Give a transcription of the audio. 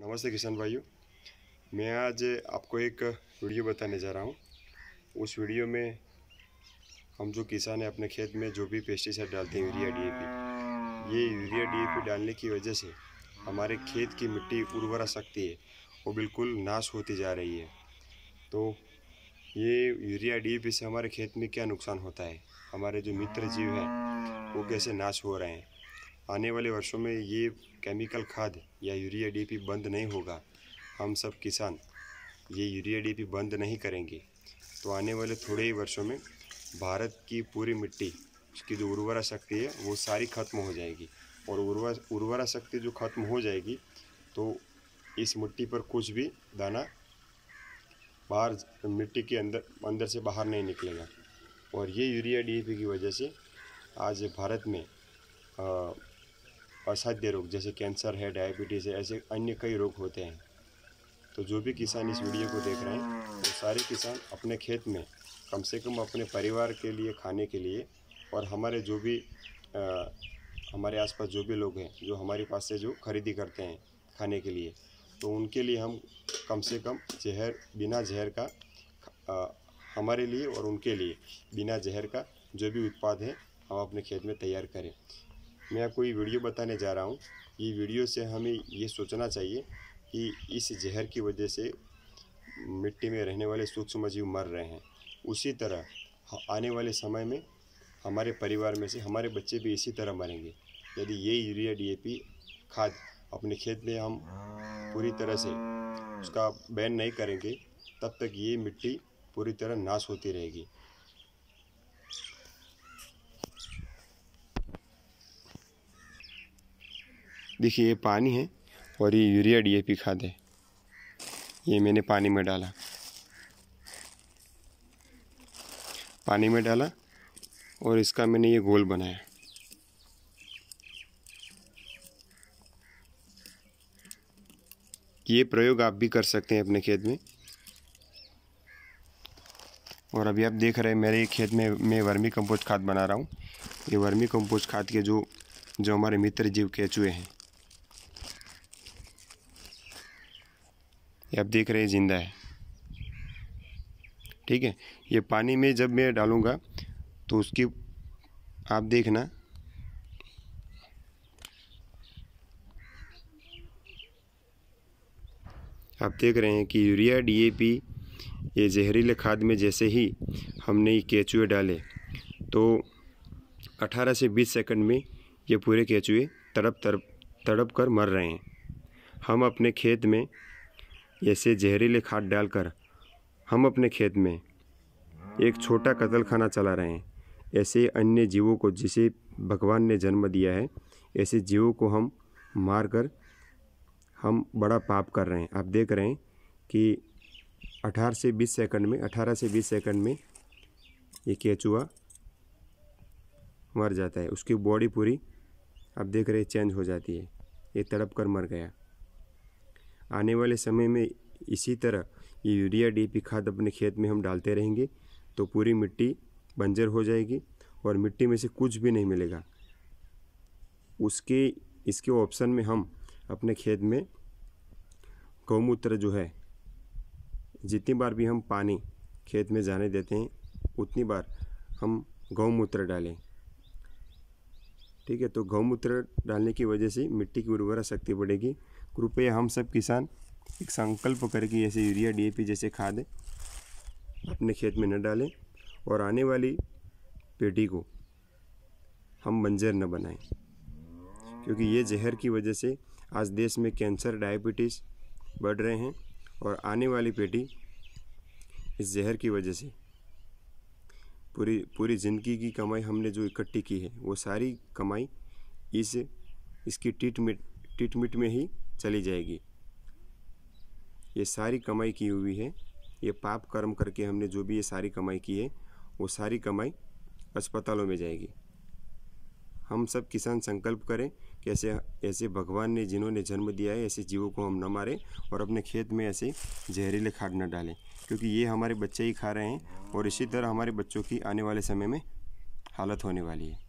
नमस्ते किसान भाइयों। मैं आज आपको एक वीडियो बताने जा रहा हूँ। उस वीडियो में हम जो किसान है, अपने खेत में जो भी पेस्टिसाइड डालते हैं यूरिया डीएपी ये यूरिया डीएपी डालने की वजह से हमारे खेत की मिट्टी उर्वरा शक्ति है, वो बिल्कुल नाश होती जा रही है। तो ये यूरिया डीएपी से हमारे खेत में क्या नुकसान होता है? हमारे जो मित्र जीव हैं, वो कैसे नाश हो रहे हैं? आने वाले वर्षों में ये केमिकल खाद या यूरिया डीपी बंद नहीं होगा। हम सब किसान ये यूरिया डीपी बंद नहीं करेंगे। तो आने वाले थोड़े ही वर्षों में भारत की पूरी मिट्टी उसकी जो उर्वरा शक्ति है वो सारी खत्म हो जाएगी। और उर्वर उर्वरा शक्ति जो खत्म हो जाएगी तो इस मिट्टी पर कुछ भी दाना बाहर मिट्टी के अंदर अंदर से बाहर नहीं निकलेगा। और ये यूरिया डीएपी की वजह से आज भारत में आ, असाध्य रोग जैसे कैंसर है डायबिटीज़ है ऐसे अन्य कई रोग होते हैं। तो जो भी किसान इस वीडियो को देख रहे हैं वो तो सारे किसान अपने खेत में कम से कम अपने परिवार के लिए खाने के लिए और हमारे जो भी आ, हमारे आसपास जो भी लोग हैं जो हमारे पास से जो खरीदी करते हैं खाने के लिए तो उनके लिए हम कम से कम जहर बिना जहर का आ, हमारे लिए और उनके लिए बिना जहर का जो भी उत्पाद है हम अपने खेत में तैयार करें। मैं आपको ये वीडियो बताने जा रहा हूँ। ये वीडियो से हमें ये सोचना चाहिए कि इस जहर की वजह से मिट्टी में रहने वाले सूक्ष्म जीव मर रहे हैं। उसी तरह आने वाले समय में हमारे परिवार में से हमारे बच्चे भी इसी तरह मरेंगे। यदि ये यूरिया डीएपी खाद अपने खेत में हम पूरी तरह से उसका बैन नहीं करेंगे, तब तक ये मिट्टी पूरी तरह नाश होती रहेगी। देखिए, ये पानी है और ये यूरिया डीएपी खाद है। ये मैंने पानी में डाला। पानी में डाला और इसका मैंने ये गोल बनाया। ये प्रयोग आप भी कर सकते हैं अपने खेत में। और अभी आप देख रहे हैं, मेरे खेत में, मैं वर्मी कंपोस्ट खाद बना रहा हूँ। ये वर्मी कंपोस्ट खाद के जो जो हमारे मित्र जीव केचुए हैं ये आप देख रहे हैं, ज़िंदा है। ठीक है? ये पानी में जब मैं डालूँगा तो उसकी, आप देखना। आप देख रहे हैं कि यूरिया डीएपी ये जहरीले खाद में जैसे ही हमने ये केचुए डाले तो 18 से 20 सेकंड में ये पूरे केचुए तड़प तड़प तड़प कर मर रहे हैं। हम अपने खेत में ऐसे जहरीले खाद डालकर हम अपने खेत में एक छोटा कतल खाना चला रहे हैं। ऐसे अन्य जीवों को जिसे भगवान ने जन्म दिया है, ऐसे जीवों को हम मार कर हम बड़ा पाप कर रहे हैं। आप देख रहे हैं कि 18 से 20 सेकंड में 18 से 20 सेकंड में ये केचुआ मर जाता है। उसकी बॉडी पूरी, आप देख रहे हैं, चेंज हो जाती है। ये तड़प कर मर गया। आने वाले समय में इसी तरह ये यूरिया डीपी खाद अपने खेत में हम डालते रहेंगे तो पूरी मिट्टी बंजर हो जाएगी और मिट्टी में से कुछ भी नहीं मिलेगा। उसके, इसके ऑप्शन में हम अपने खेत में गौमूत्र जो है, जितनी बार भी हम पानी खेत में जाने देते हैं, उतनी बार हम गौमूत्र डालें। ठीक है तो गौमूत्र डालने की वजह से मिट्टी की उर्वरा शक्ति बढ़ेगी कृपया हम सब किसान एक संकल्प करके ऐसे यूरिया डीएपी जैसे खाद अपने खेत में न डालें और आने वाली पीढ़ी को हम बंजर न बनाएँ। क्योंकि ये जहर की वजह से आज देश में कैंसर, डायबिटीज़ बढ़ रहे हैं और आने वाली पीढ़ी इस जहर की वजह से। पूरी पूरी ज़िंदगी की कमाई हमने जो इकट्ठी की है, वो सारी कमाई इस, इसकी ट्रीटमेंट ट्रीटमेंट में ही चली जाएगी। ये सारी कमाई की हुई है। ये पाप कर्म करके हमने जो भी ये सारी कमाई की है, वो सारी कमाई अस्पतालों में जाएगी। हम सब किसान संकल्प करें कि ऐसे ऐसे भगवान ने जिन्होंने जन्म दिया है, ऐसे जीवों को हम न मारें और अपने खेत में ऐसे जहरीले खाद न डालें, क्योंकि ये हमारे बच्चे ही खा रहे हैं और इसी तरह हमारे बच्चों की आने वाले समय में हालत होने वाली है।